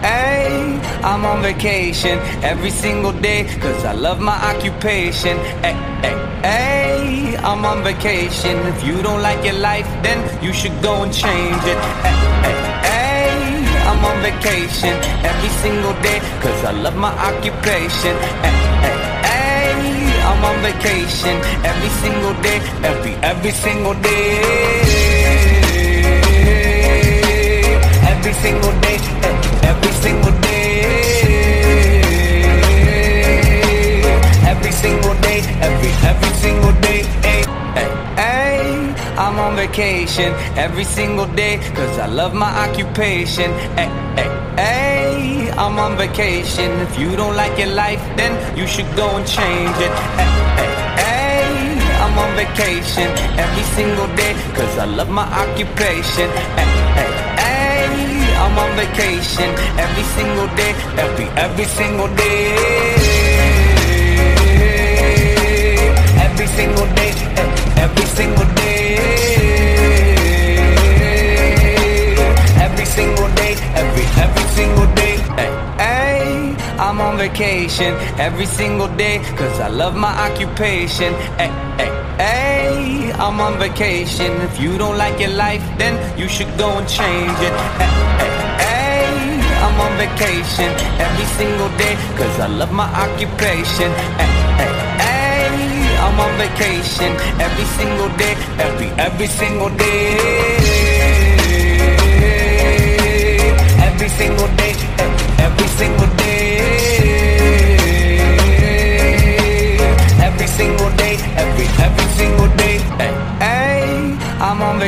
Hey, I'm on vacation every single day cause I love my occupation. Hey, hey, hey, I'm on vacation. If you don't like your life, then you should go and change it. Hey, hey, hey, I'm on vacation every single day cause I love my occupation. Hey, hey, hey, I'm on vacation every single day, every, every single day every single day, every single day, every single day, every every single day. Hey, hey, hey, I'm on vacation every single day cause I love my occupation. Hey, hey, hey, I'm on vacation. If you don't like your life, then you should go and change it. Hey, hey, hey, I'm on vacation every single day cause I love my occupation. Hey, hey, hey, I'm on vacation every single day, every every single day. Every single day, every single day. Every single day, every every single day. Hey, hey, I'm on vacation every single day cause I love my occupation. Hey, hey, hey, I'm on vacation. If you don't like your life, then you should go and change it. Hey, hey, hey, I'm on vacation every single day cause I love my occupation. Hey, hey, hey, I'm on vacation every single day, every every single day. Every single day, every single day.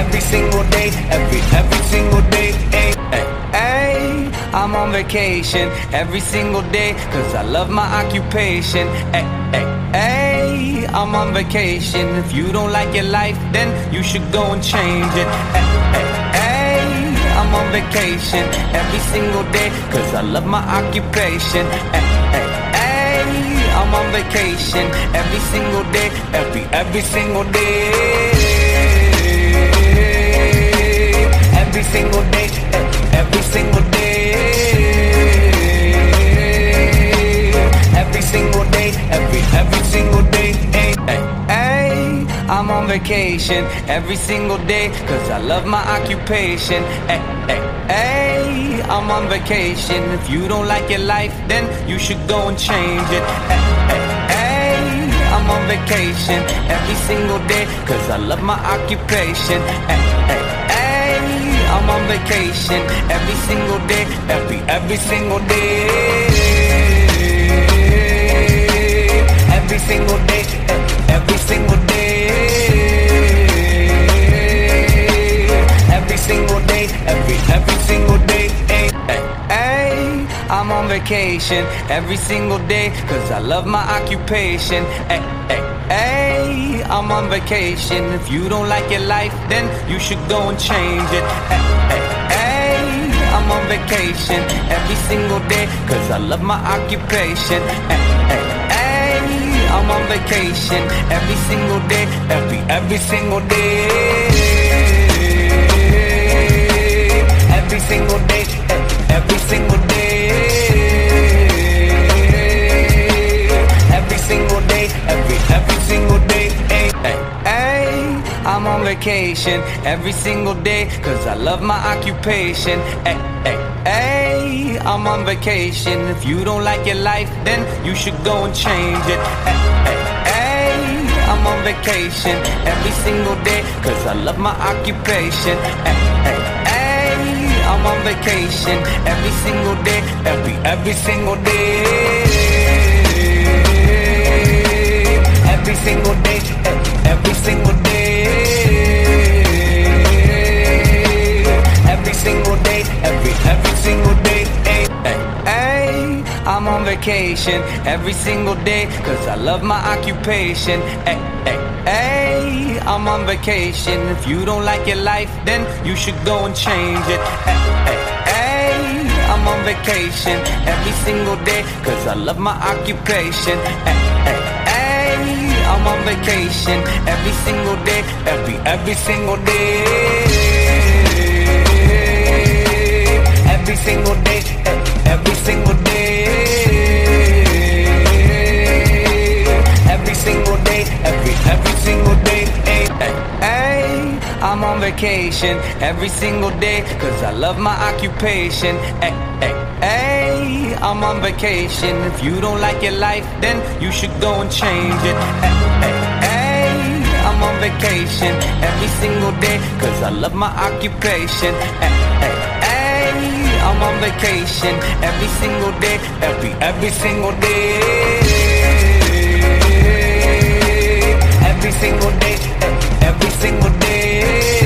Every single day, every every single day. Hey, hey, hey, I'm on vacation every single day cause I love my occupation. Hey, hey, hey, I'm on vacation. If you don't like your life, then you should go and change it. Hey, hey, hey, I'm on vacation every single day cause I love my occupation. Hey, hey, hey, I'm on vacation every single day, every every single day. Every single day, every single day. Every single day, every every single day. Hey, hey, hey, I'm on vacation every single day cause I love my occupation. Hey, hey, hey, I'm on vacation. If you don't like your life, then you should go and change it. Hey, hey, hey, I'm on vacation every single day cause I love my occupation. Hey, hey, I'm on vacation every single day, every every single day. Every single day, every single day. Every single day, every every single day. Hey, hey, hey, I'm on vacation every single day cause I love my occupation. Hey, hey, I'm on vacation. If you don't like your life, then you should go and change it. Hey, hey, hey, I'm on vacation every single day cause I love my occupation. Hey, hey, hey, I'm on vacation every single day, every every single day. Every single day, every single day. Every single day, every every vacation every single day cause I love my occupation. Hey, hey, hey, I'm on vacation. If you don't like your life, then you should go and change it. Hey, hey, hey, I'm on vacation every single day cause I love my occupation. Hey, hey, hey, I'm on vacation every single day, every every single day. Every single day, every single day. every single day, every, every single day. Ay, ay, ay. I'm on vacation every single day, cause I love my occupation. Ay, ay, ay. I'm on vacation. If you don't like your life, then you should go and change it. Ay, ay, ay. I'm on vacation every single day, cause I love my occupation. Ay, ay, ay. I'm on vacation every single day, every, every single day. Every single day, cause I love my occupation. Ay, ay, ay. I'm on vacation. If you don't like your life, then you should go and change it. Ay, ay. I'm on vacation every single day, cause I love my occupation. Ay, ay. I'm on vacation every single day, every, every single day. Every single day, every single day.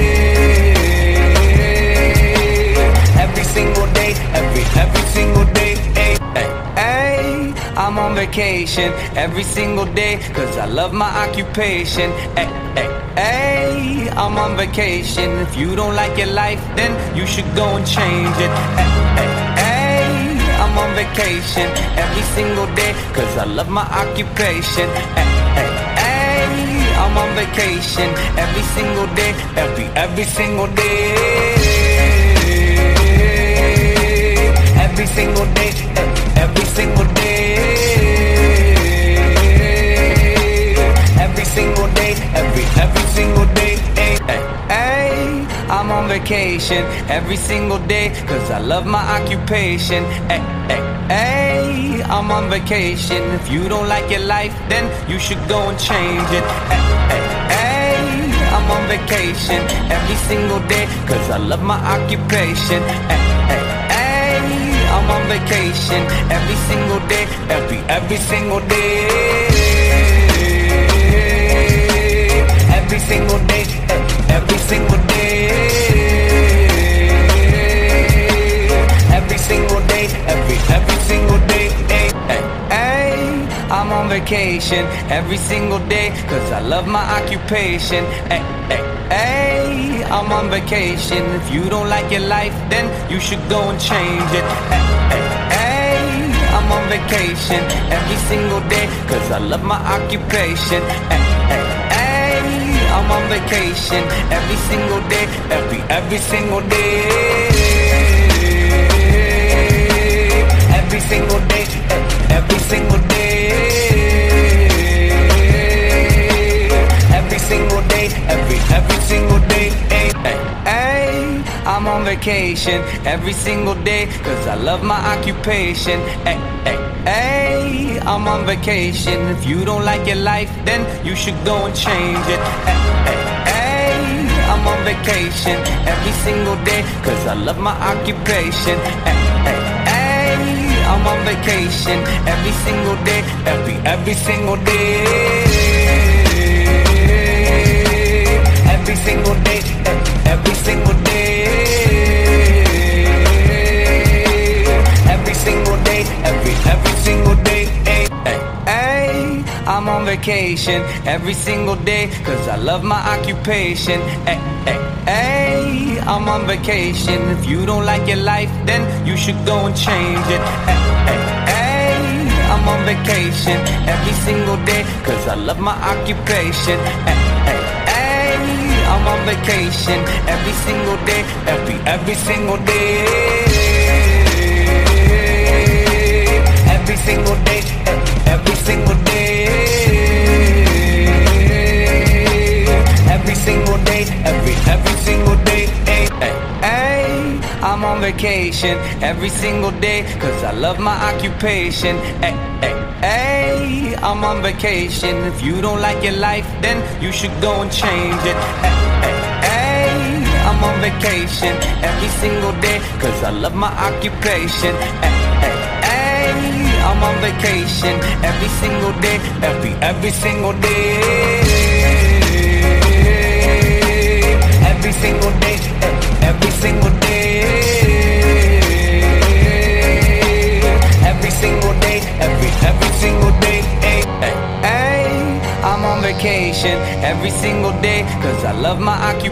Vacation every single day, cause I love my occupation. Ay, ay, ay. I'm on vacation. If you don't like your life, then you should go and change it. Ay, ay. I'm on vacation every single day, cause I love my occupation. Ay, ay. I'm on vacation every single day, every, every single day. Every single day, every single day. Single day, every, every single day. Ay, ay, ay. I'm on vacation every single day, cause I love my occupation. Ay, ay, ay. I'm on vacation. If you don't like your life, then you should go and change it. Ay, ay, ay. I'm on vacation every single day, cause I love my occupation. Ay, ay, ay. I'm on vacation every single day, every, every single day. Every single day, every single day. Every single day, every, every single day. Ay, ay. I'm on vacation every single day, cause I love my occupation. Ay, ay, ay. I'm on vacation. If you don't like your life, then you should go and change it. Ay. I'm on vacation every single day, cause I love my occupation. Ay. I'm on vacation every single day, every, every single day. Every single day, every single day. Every single day, every, every single day. Ay, ay, ay. I'm on vacation every single day, cause I love my occupation. Ay, ay, ay. I'm on vacation. If you don't like your life, then you should go and change it. On vacation every single day, cause I love my occupation. Ay, ay, ay. I'm on vacation every single day, every, every single day. Every single day, eh, every single day. Every single day, every, I'm on vacation every single day, cause I love my occupation. Ay, ay, ay. I'm on vacation. If you don't like your life, then you should go and change it. Ay, ay, ay. I'm on vacation every single day, cause I love my occupation. Ay, ay, ay. I'm on vacation every single day, every, every single day. Every single day, every single day. On vacation every single day, cause I love my occupation. Hey, ay, ay. I'm on vacation. If you don't like your life, then you should go and change it. Hey, ay, ay. I'm on vacation every single day, cause I love my occupation. Hey, ay, ay. I'm on vacation every single day, every, every single day.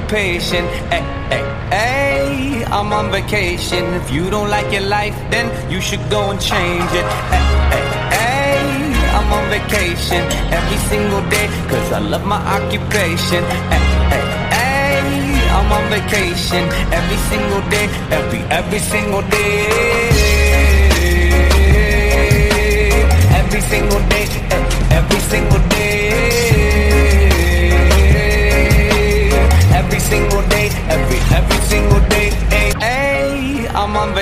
Occupation. Ay, I'm on vacation. If you don't like your life, then you should go and change it. Ay, I'm on vacation every single day, cause I love my occupation. Ay, I'm on vacation every single day, every, every single day. Every single day, every single day.